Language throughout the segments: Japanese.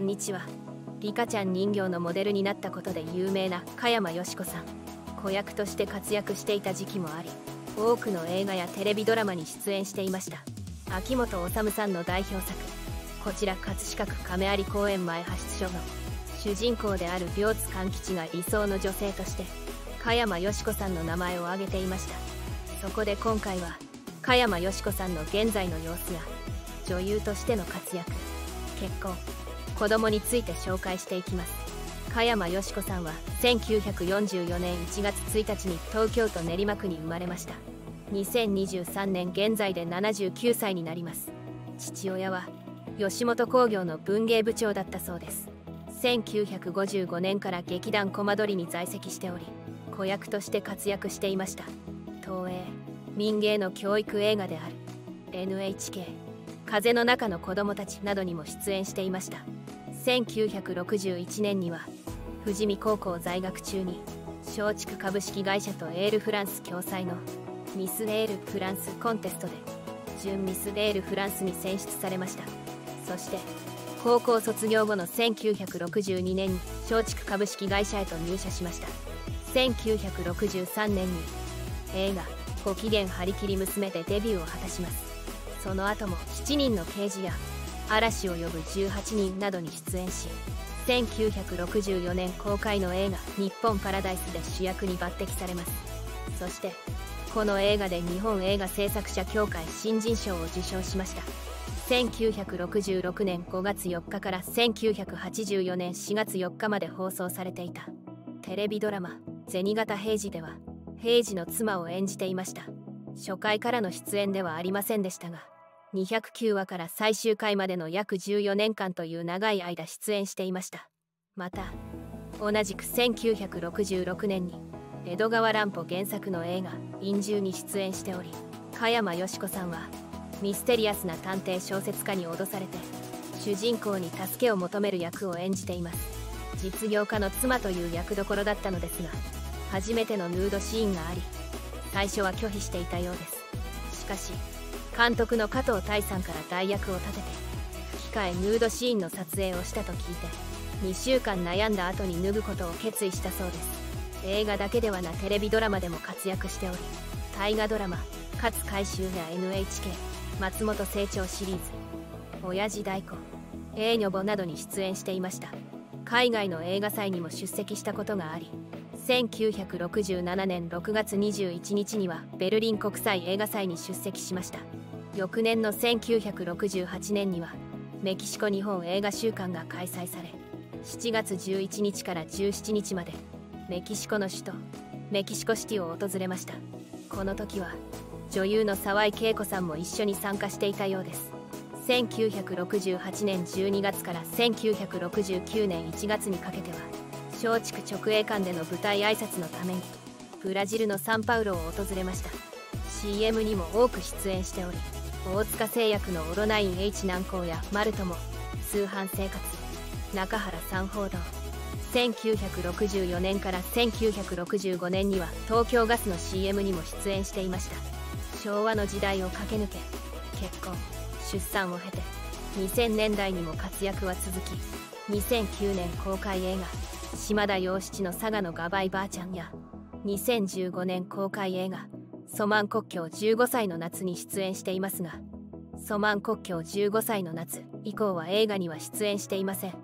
んにちはリカちゃん人形のモデルになったことで有名な加山よし子さん。子役として活躍していた時期もあり多くの映画やテレビドラマに出演していました。秋元治さんの代表作こちら葛飾区亀有公園前派出所の主人公である両津勘吉が理想の女性として加山よし子さんの名前を挙げていました。そこで今回は加山よし子さんの現在の様子や女優としての活躍結婚子供について紹介していきます。加山よし子さんは1944年1月1日に東京都練馬区に生まれました。2023年現在で79歳になります。父親は吉本興業の文芸部長だったそうです。1955年から劇団コマ撮りに在籍しており子役として活躍していました。東映民芸の教育映画である NHK 風の中の子供たちなどにも出演していました。1961年には富士見高校在学中に松竹株式会社とエールフランス共催のミス・エール・フランスコンテストで準ミス・エール・フランスに選出されました。そして高校卒業後の1962年に松竹株式会社へと入社しました。1963年に映画「ご機嫌張り切り娘」でデビューを果たします。その後も7人の刑事や嵐を呼ぶ18人などに出演し1964年公開の映画「日本パラダイス」で主役に抜擢されます。そしてこの映画で日本映画制作者協会新人賞を受賞しました。1966年5月4日から1984年4月4日まで放送されていたテレビドラマ「銭形平次」では平次の妻を演じていました。初回からの出演ではありませんでしたが209話から最終回までの約14年間という長い間出演していました。また同じく1966年に江戸川乱歩原作の映画「陰獣」に出演しており加山よし子さんはミステリアスな探偵小説家に脅されて主人公に助けを求める役を演じています。実業家の妻という役どころだったのですが初めてのヌードシーンがあり最初は拒否していたようです。しかし監督の加藤大さんから代役を立てて吹き替えヌードシーンの撮影をしたと聞いて2週間悩んだ後に脱ぐことを決意したそうです。映画だけではなテレビドラマでも活躍しており大河ドラマ「勝海舟や NHK 松本清張シリーズ「親父太鼓」「英女簿」などに出演していました。海外の映画祭にも出席したことがあり1967年6月21日にはベルリン国際映画祭に出席しました。翌年の1968年にはメキシコ日本映画週間が開催され7月11日から17日までメキシコの首都メキシコシティを訪れました。この時は女優の沢井恵子さんも一緒に参加していたようです。1968年12月から1969年1月にかけては松竹直営館での舞台挨拶のためにブラジルのサンパウロを訪れました。CM にも多く出演しており大塚製薬のオロナイン H 南高やマルトも通販生活中原三宝堂1964年から1965年には東京ガスの CM にも出演していました。昭和の時代を駆け抜け結婚出産を経て2000年代にも活躍は続き2009年公開映画「島田洋七の佐賀のガバイばあちゃん」や2015年公開映画「ソマン国境15歳の夏」に出演していますがソマン国境15歳の夏以降は映画には出演していません。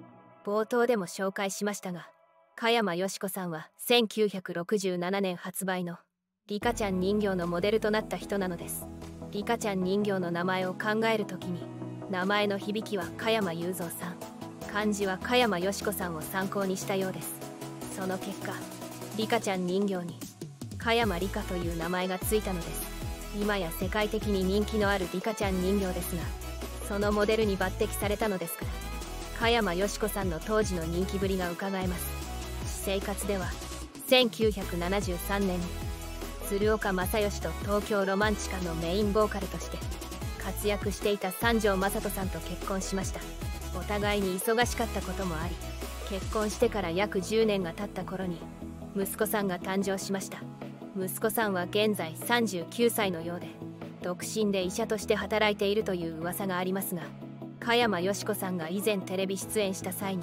冒頭でも紹介しましたが加山よし子さんは1967年発売のリカちゃん人形のモデルとなった人なのです。リカちゃん人形の名前を考える時に名前の響きは加山雄三さん。漢字は加山よし子さんを参考にしたようです。その結果リカちゃん人形に加山リカという名前がついたのです。今や世界的に人気のあるリカちゃん人形ですがそのモデルに抜擢されたのですから加山よし子さんの当時の人気ぶりがうかがえます。私生活では1973年に鶴岡正義と東京ロマンチカのメインボーカルとして活躍していた三条雅人さんと結婚しました。お互いに忙しかったこともあり結婚してから約10年が経った頃に息子さんが誕生しました。息子さんは現在39歳のようで独身で医者として働いているという噂がありますが加山よし子さんが以前テレビ出演した際に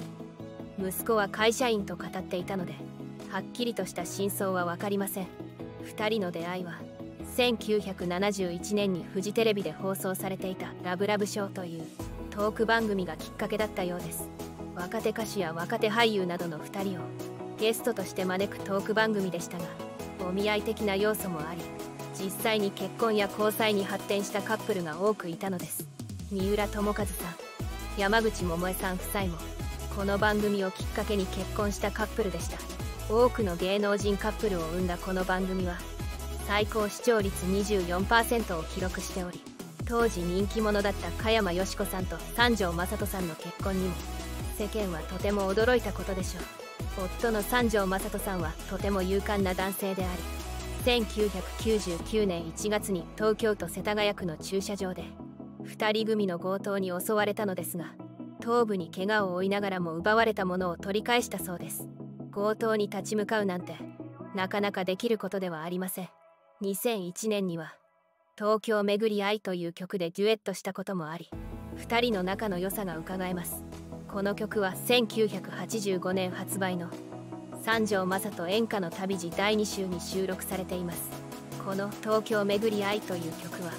息子は会社員と語っていたのではっきりとした真相は分かりません。2人の出会いは1971年にフジテレビで放送されていた「ラブラブショー」というトーク番組がきっかけだったようです。若手歌手や若手俳優などの2人をゲストとして招くトーク番組でしたがお見合い的な要素もあり実際に結婚や交際に発展したカップルが多くいたのです。三浦友和さん山口百恵さん夫妻もこの番組をきっかけに結婚したカップルでした。多くの芸能人カップルを生んだこの番組は最高視聴率24%を記録しており当時人気者だった加山よし子さんと三条雅人さんの結婚にも世間はとても驚いたことでしょう。夫の三条雅人さんはとても勇敢な男性であり1999年1月に東京都世田谷区の駐車場で2人組の強盗に襲われたのですが頭部に怪我を負いながらも奪われたものを取り返したそうです。強盗に立ち向かうなんてなかなかできることではありません。2001年には「東京めぐり愛」という曲でデュエットしたこともあり2人の仲の良さがうかがえます。この曲は1985年発売の三条雅人演歌の旅路第2集に収録されています。この「東京めぐり愛」という曲は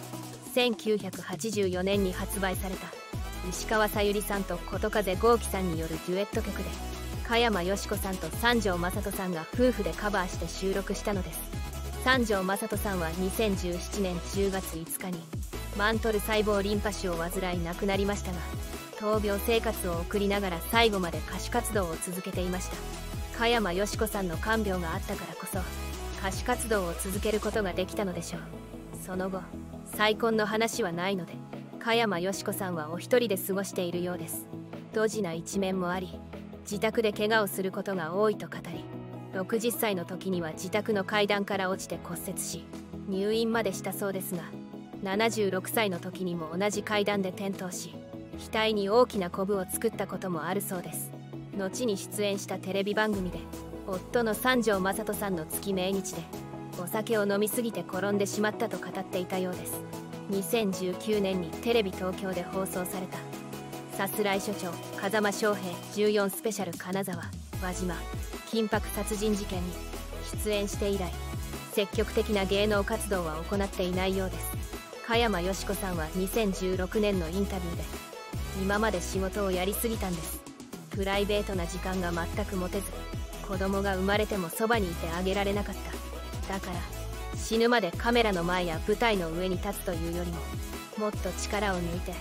1984年に発売された。石川さゆりさんと琴風豪輝さんによるデュエット曲で加山よし子さんと三条雅人さんが夫婦でカバーして収録したのです。三条雅人さんは2017年10月5日にマントル細胞リンパ腫を患い亡くなりましたが闘病生活を送りながら最後まで歌手活動を続けていました。加山よし子さんの看病があったからこそ歌手活動を続けることができたのでしょう。その後再婚の話はないので加山よし子さんはお一人で過ごしているようです。ドジな一面もあり自宅で怪我をすることが多いと語り60歳の時には自宅の階段から落ちて骨折し入院までしたそうですが76歳の時にも同じ階段で転倒し額に大きなコブを作ったこともあるそうです。後に出演したテレビ番組で夫の三条雅人さんの月命日でお酒を飲みすぎて転んでしまったと語っていたようです。2019年にテレビ東京で放送された。さすらい所長風間翔平14スペシャル金沢輪島緊迫殺人事件に出演して以来積極的な芸能活動は行っていないようです。加山よし子さんは2016年のインタビューで今まで仕事をやりすぎたんです。プライベートな時間が全く持てず子供が生まれてもそばにいてあげられなかった。だから死ぬまでカメラの前や舞台の上に立つというよりももっと力を抜いて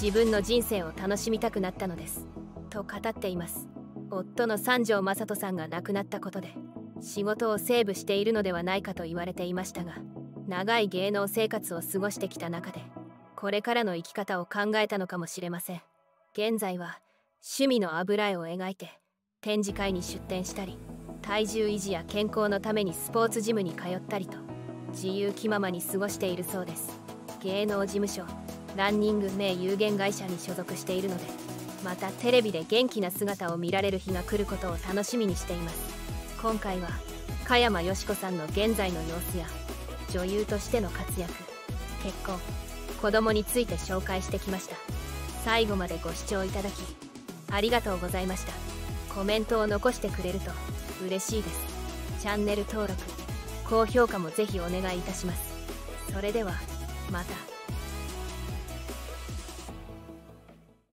自分の人生を楽しみたくなったのです。と語っています。夫の三条雅人さんが亡くなったことで仕事をセーブしているのではないかと言われていましたが長い芸能生活を過ごしてきた中でこれからの生き方を考えたのかもしれません。現在は趣味の油絵を描いて展示会に出展したり体重維持や健康のためにスポーツジムに通ったりと自由気ままに過ごしているそうです。芸能事務所ランニング名有限会社に所属しているのでまたテレビで元気な姿を見られる日が来ることを楽しみにしています。今回は加山よし子さんの現在の様子や女優としての活躍結婚子供について紹介してきました。最後までご視聴いただきありがとうございました。コメントを残してくれると嬉しいです。チャンネル登録高評価もぜひお願いいたします。それではまた。